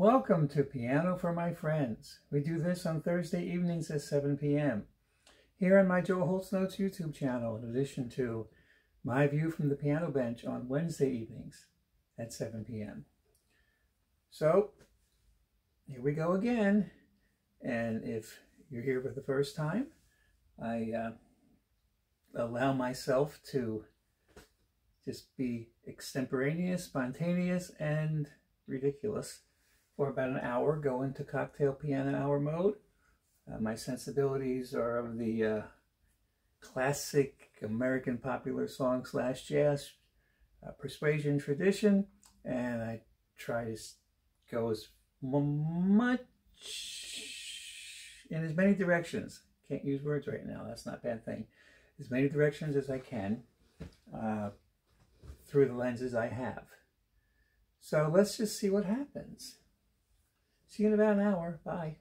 Welcome to Piano for My Friends. We do this on Thursday evenings at 7 p.m. Here on my Joe Holt's Notes YouTube channel, in addition to my view from the piano bench on Wednesday evenings at 7 p.m. So, here we go again. And if you're here for the first time, I uh, allow myself to just be extemporaneous, spontaneous, and ridiculous for about an hour, go into cocktail piano hour mode. Uh, my sensibilities are of the uh, classic American popular song slash jazz uh, persuasion tradition, and I try to go as much in as many directions. Can't use words right now. That's not a bad thing. As many directions as I can uh, through the lenses I have. So let's just see what happens. See you in about an hour. Bye.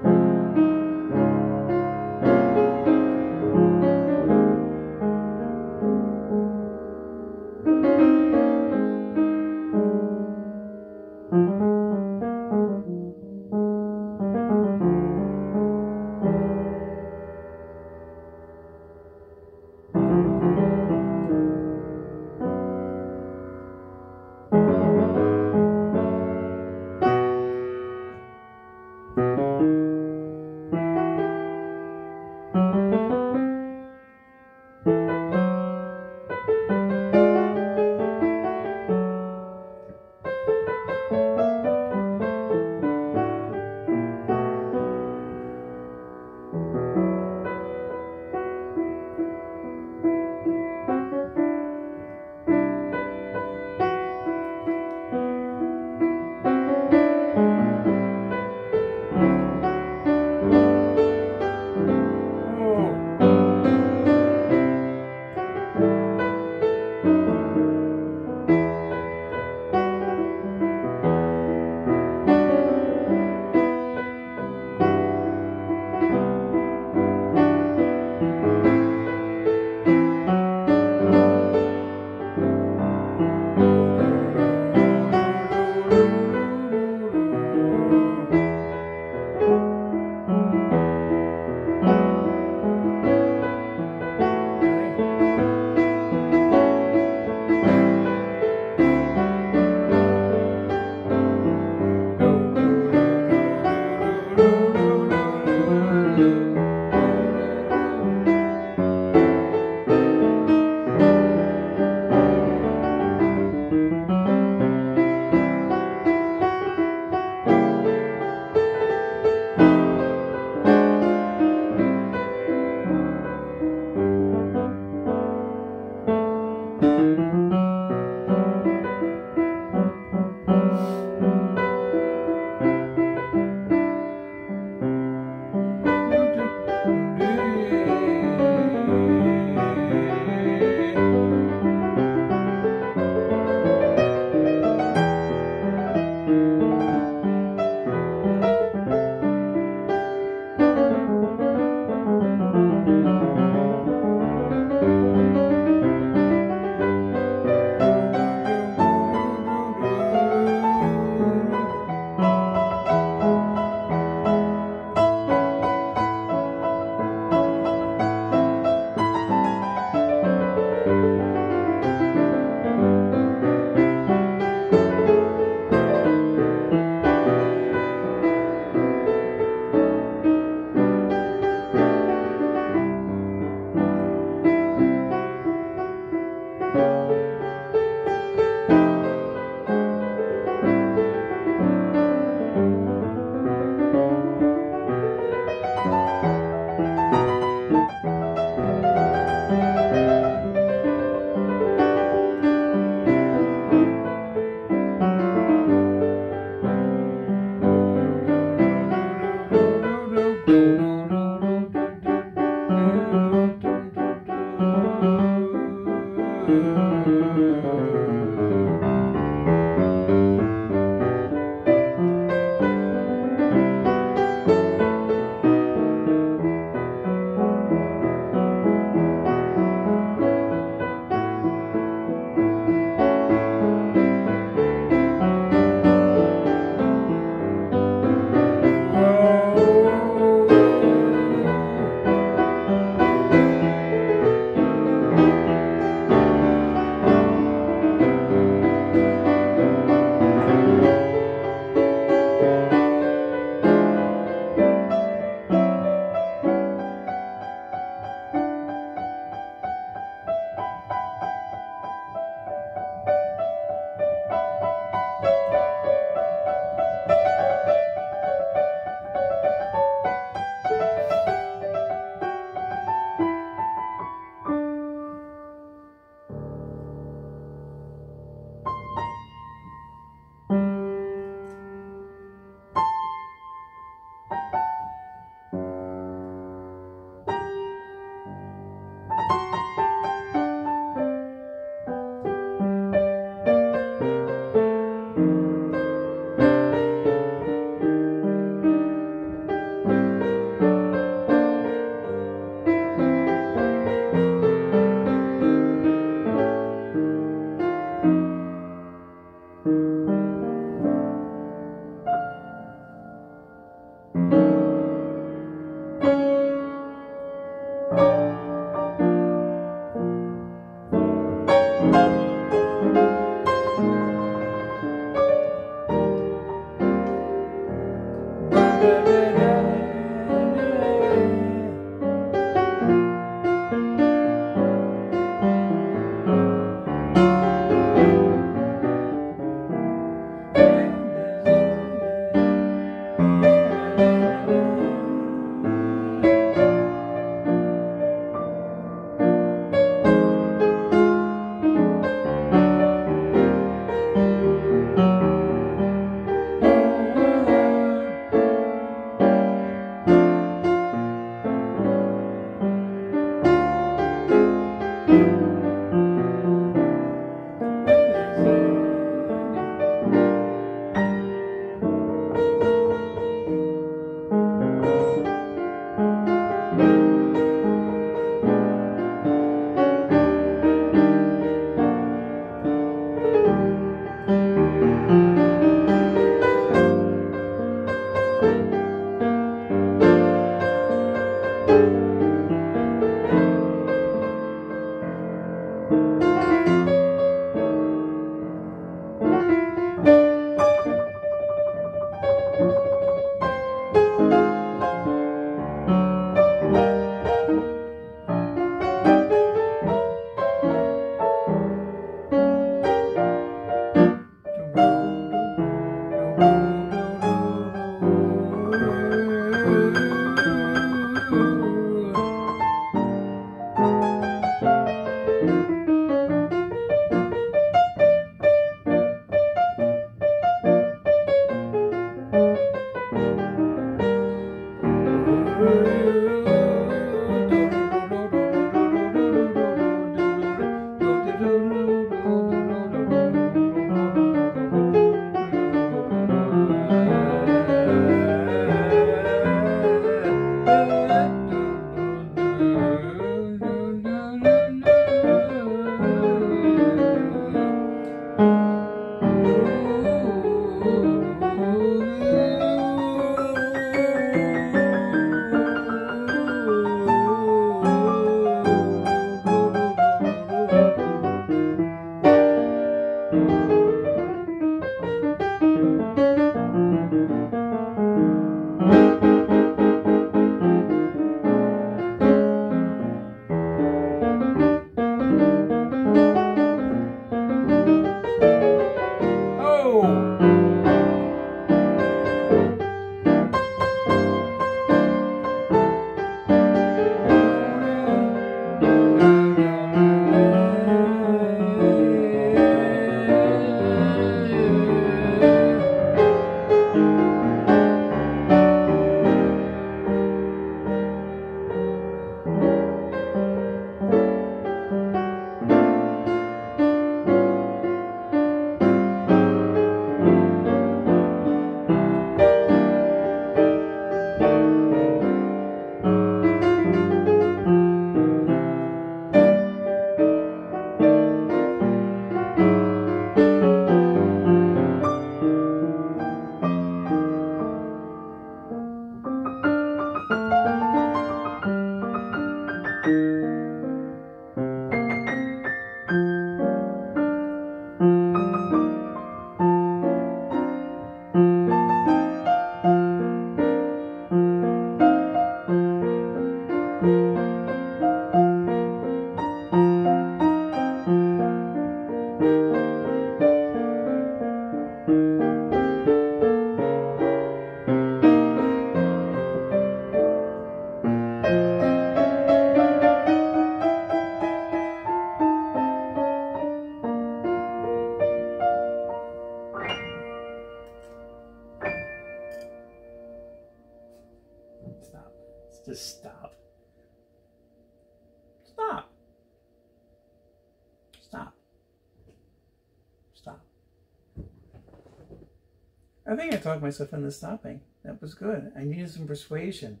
I think I talked myself into stopping. That was good. I needed some persuasion.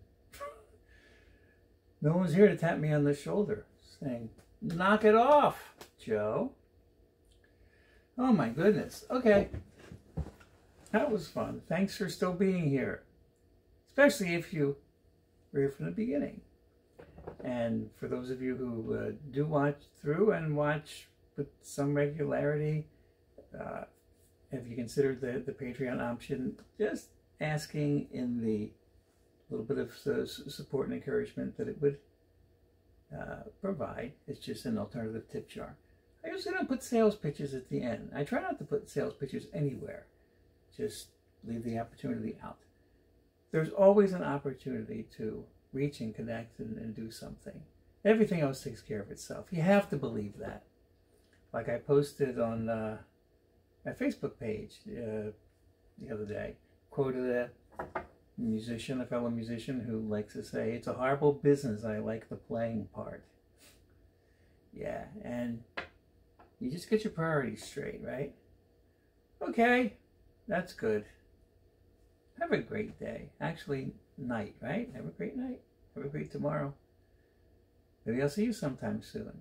no one's here to tap me on the shoulder saying, knock it off, Joe. Oh my goodness. Okay. That was fun. Thanks for still being here. Especially if you right from the beginning. And for those of you who uh, do watch through and watch with some regularity, uh, have you considered the, the Patreon option? Just asking in the little bit of support and encouragement that it would uh, provide. It's just an alternative tip jar. I usually don't put sales pitches at the end. I try not to put sales pitches anywhere. Just leave the opportunity out. There's always an opportunity to reach and connect and, and do something. Everything else takes care of itself. You have to believe that. Like I posted on uh, my Facebook page uh, the other day, quoted a musician, a fellow musician who likes to say, it's a horrible business. I like the playing part. Yeah, and you just get your priorities straight, right? Okay, that's good. Have a great day. Actually, night, right? Have a great night. Have a great tomorrow. Maybe I'll see you sometime soon.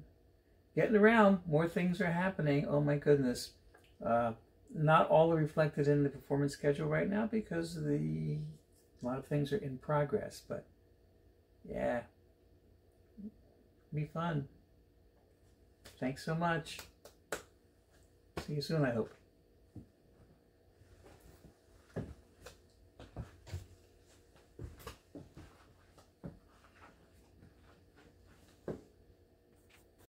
Getting around, more things are happening. Oh my goodness. Uh, not all are reflected in the performance schedule right now because the a lot of things are in progress, but yeah, be fun. Thanks so much. See you soon, I hope.